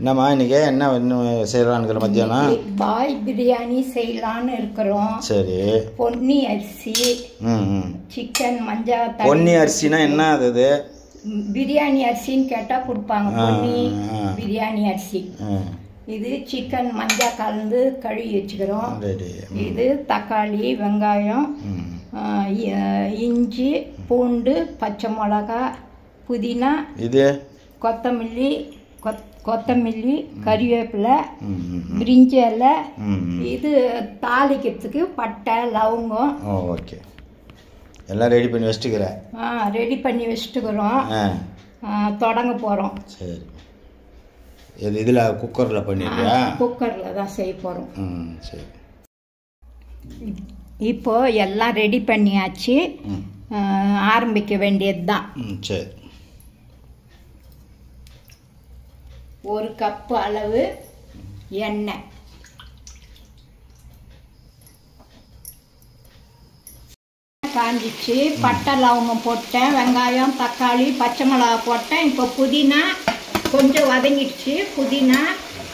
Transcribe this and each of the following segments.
என்னம்மா இன்னைக்கு என்ன இன்னும் செய்யலான்னு மத்தியானம்? பாய் பிரியாணி செய்யலான்னு இருக்கிறோம். சரி. பொன்னி அரிசி சிக்கன் மஞ்சள் பொன்னி அரிசினா என்ன அது பிரியாணி அரிசின்னு கேட்டா கொடுப்பாங்க. பொன்னி. பிரியாணி அரிசி. இது சிக்கன் மஞ்சள் கலந்து கழுவி வச்சுக்கிறோம். இது தக்காளி வெங்காயம் இஞ்சி பூண்டு பச்சை மிளகா புதினா இது? கொத்தமல்லி கொத் கொத்தமல்லி கறிவேப்பிலை பிரிஞ்சி இலை. இது தாளிக்கிறதுக்கு பட்டை லவங்கம். ஓகே. எல்லாம் ரெடி பண்ணி வச்சுட்டுக்கிறேன். ரெடி பண்ணி வச்சுட்டுக்கிறோம். ஆ. ஆ, தொடங்க போகிறோம் சரி. இது இதில் குக்கரில் பண்ணிடுறியா குக்கரில் தான் செய்ய போகிறோம் ம் சரி. இப்போ எல்லாம் ரெடி பண்ணியாச்சு. ஆ, ஆரம்பிக்க வேண்டியது தான் சரி. ஒரு கப்பு அளவு எண்ணெய். காஞ்சிச்சு. பட்டை லவங்கம் போட்டேன். வெங்காயம் தக்காளி பச்சை மிளகா போட்டேன். இப்போ புதினா கொஞ்சம் வதங்கிடுச்சு. புதினா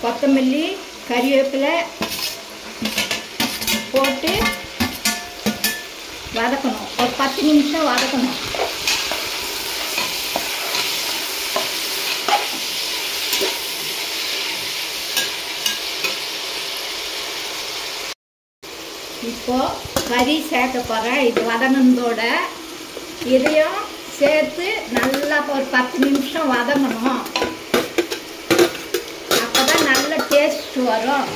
கொத்தமல்லி கறிவேப்பிலை போட்டு வதக்கணும். ஒரு பத்து நிமிஷம் வதக்கணும். இப்போ கறி சேர்க்க போகிறேன் இது வதங்கினதோட இதையும் சேர்த்து நல்லா ஒரு பத்து நிமிஷம் வதங்கணும். அப்போ தான் நல்ல டேஸ்ட் வரும்.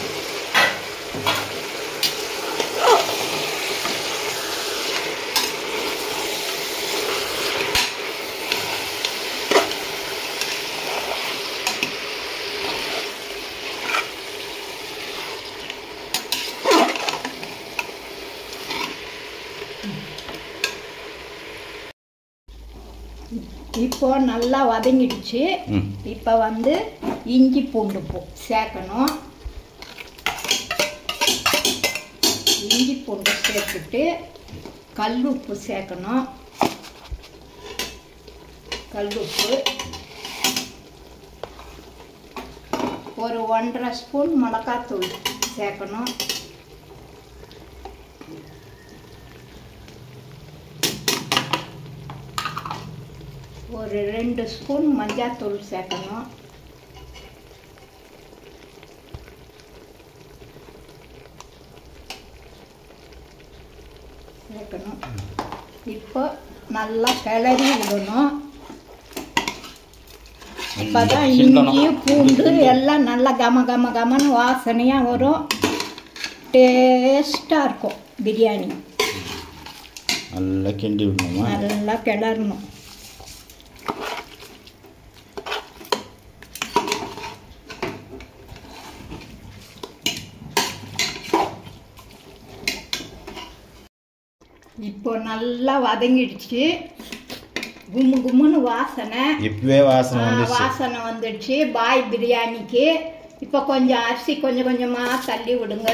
இப்போ நல்லா வதங்கிடுச்சு. இப்போ வந்து இஞ்சி பூண்டு பூ சேர்க்கணும். இஞ்சி பூண்டு சேர்த்துட்டு கல் உப்பு சேர்க்கணும். கல் உப்பு. ஒரு ஒன்றரை ஸ்பூன் மிளகாத்தூள் சேர்க்கணும். ஒரு ரெண்டு ஸ்பூன் மஞ்சாத்தூள் சேர்க்கணும். சேர்க்கணும். இப்போ நல்லா கிளறி விடணும். அப்பதான் இஞ்சி பூண்டு எல்லாம் நல்லா கம கம கமன்னு வாசனையாக வரும். டேஸ்ட்டாக இருக்கும் பிரியாணி. நல்லா கிண்டி விடணுமா? நல்லா கிளறணும். இப்போ நல்லா வதங்கிடுச்சு. கும்மு கும்முன்னு வாசனை. இப்பவே வாசனை வாசனை வந்துடுச்சு. பாய் பிரியாணிக்கு. இப்போ கொஞ்சம் அரிசி கொஞ்சம் கொஞ்சமாக தள்ளி விடுங்க.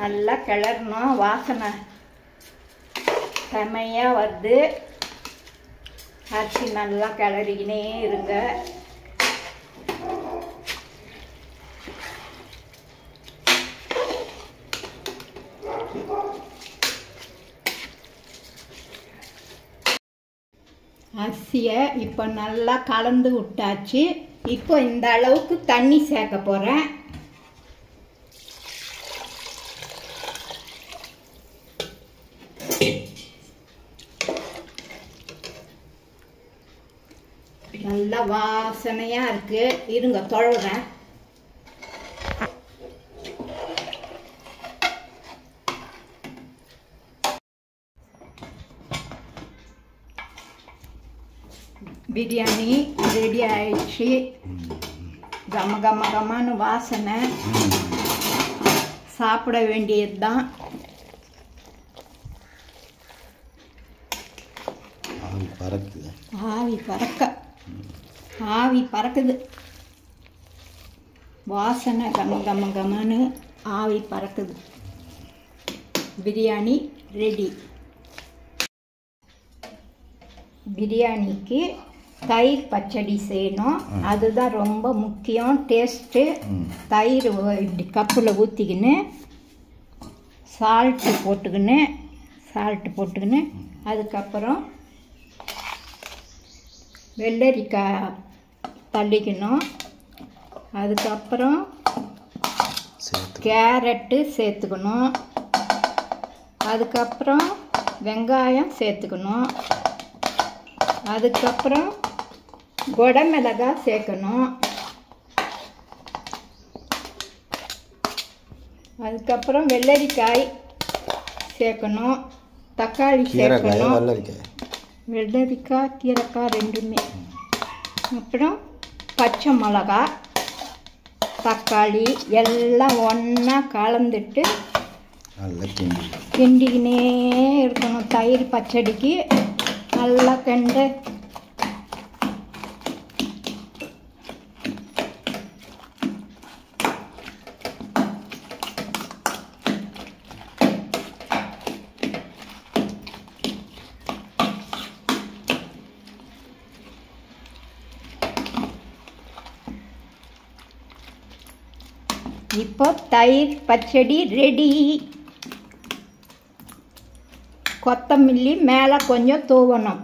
நல்லா கிளறணும். வாசனை செமையாக வருது. அரிசி நல்லா கிளறிக்கினே இருங்க. அரிசியை இப்போ நல்லா கலந்து விட்டாச்சு. இப்போ இந்த அளவுக்கு தண்ணி சேர்க்க போகிறேன் நல்லா வாசனையாக இருக்குது இருங்க தொழுறேன். பிரியாணி ரெடி ஆயிடுச்சு. கம கம கமன்னு வாசனை. சாப்பிட வேண்டியது தான் ஆவி பறக்குது. ஆவி பறக்க. ஆவி பறக்குது. வாசனை கம கம கமன்னு ஆவி பறக்குது. பிரியாணி ரெடி. பிரியாணிக்கு தயிர் பச்சடி செய்யணும். அதுதான் ரொம்ப முக்கியம். டேஸ்ட்டு தயிர் இப்படி கப்பில் ஊற்றிக்கின்னு சால்ட்டு போட்டுக்கின்னு சால்ட்டு போட்டுக்கின்னு அதுக்கப்புறம் வெள்ளரிக்காய் தள்ளிக்கணும். அதுக்கப்புறம் கேரட்டு சேர்த்துக்கணும். அதுக்கப்புறம் வெங்காயம் சேர்த்துக்கணும். அதுக்கப்புறம் குடமிளகாய் சேர்க்கணும். அதுக்கப்புறம் வெள்ளரிக்காய் சேர்க்கணும். தக்காளி சேர்க்கணும். வெள்ளரிக்காய். வெள்ளரிக்காய் கீரைக்காய் ரெண்டுமே. அப்புறம் பச்சை மிளகா தக்காளி எல்லாம் ஒன்றா கலந்துட்டு நல்லா கிண்டி. கிண்டிக்கினே இருக்கணும். தயிர் பச்சடிக்கு நல்லா கண்டு இப்போ தயிர் பச்சடி ரெடி கொத்தமல்லி மேலே கொஞ்சம் தூவணும்.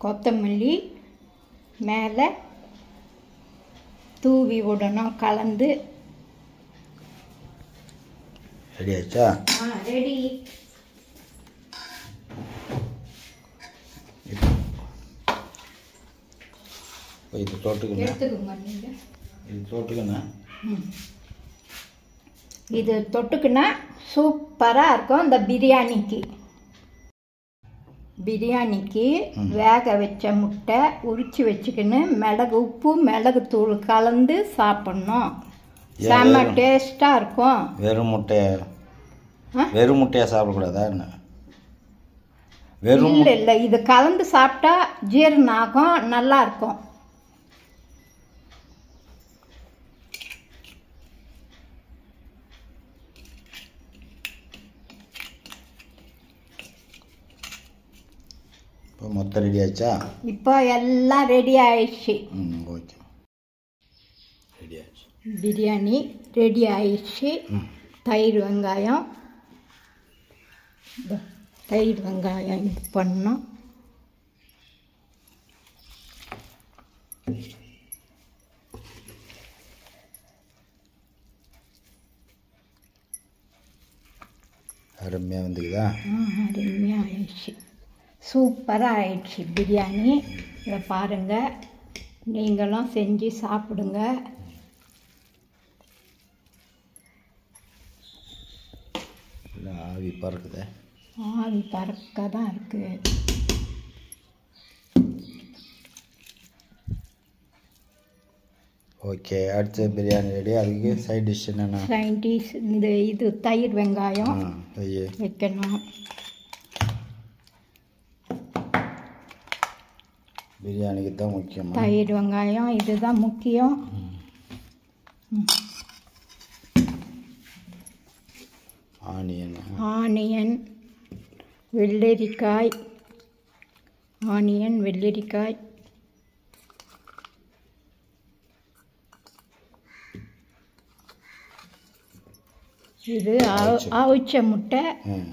கொத்தமல்லி மேலே தூவி விடணும் கலந்து. ரெடி ஆச்சா? ரெடி இது. தொட்டுக்கணும் இது தொட்டுக்கணும் இது தொட்டுக்குன்னா சூப்பராக இருக்கும் இந்த பிரியாணிக்கு. பிரியாணிக்கு. வேக வச்ச முட்டை உரிச்சு வச்சுக்கின்னு மிளகு உப்பு மிளகு தூள் கலந்து சாப்பிட்ணும் செம்ம? டேஸ்ட்டாக இருக்கும் வெறும் முட்டையை? வெறும் முட்டையை சாப்பிடக்கூடாதா என்ன வெறும் இல்லை இல்லை இது கலந்து சாப்பிட்டா ஜீரணம் ஆகும் நல்லா இப்போ மொத்தம் ரெடி ஆச்சா இப்போ எல்லாம் ரெடி ஆயிடுச்சு. ம் ஓகே ரெடி ஆச்சு பிரியாணி ரெடி ஆயிடுச்சு. தயிர் வெங்காயம். தயிர் வெங்காயம் இது பண்ணோம். அருமையாக வந்துக்குதா? அருமையாக ஆயிடுச்சு சூப்பராக ஆயிடுச்சு பிரியாணி. இதை பாருங்கள் நீங்களும் செஞ்சு சாப்பிடுங்க. ஆவி பறக்குதே. ஆவி பறக்க தான் இருக்குது ஓகே அடுத்த பிரியாணி ரெடி. அதுக்கு சைட் டிஷ் என்னென்ன? சைன்டிஸ் இந்த இது தயிர் வெங்காயம் வைக்கணும். பிரியாணிக்கு தான் முக்கியமா? தயிர் வெங்காயம் இதுதான் முக்கியம். ஆனியன்? ஆனியன் வெள்ளரிக்காய். ஆனியன் வெள்ளரிக்காய். இது அவி- அவிச்ச முட்டை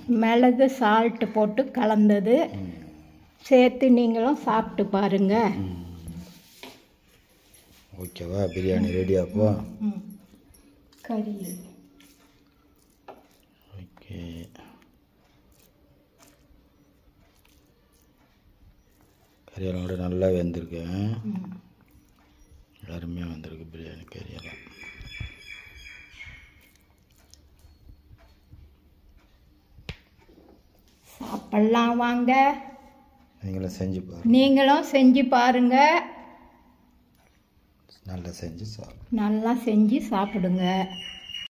மிளகு சால்ட்டு போட்டு கலந்தது. சேர்த்து நீங்களும் சாப்பிட்டு பாருங்க. ஓகேவா? பிரியாணி ரெடி அப்போ? கறி ஓகே. கறியெல்லாம் கூட நல்லா வெந்திருக்கு. ம். அருமையாக வந்திருக்கு பிரியாணி கறியெல்லாம். சாப்பிட்லாம் வாங்க. நீங்களும் செஞ்சு பாருங்க. நீங்களும் செஞ்சு பாருங்க. நல்லா செஞ்சு சாப்பிடுங்க நல்லா செஞ்சு சாப்பிடுங்க.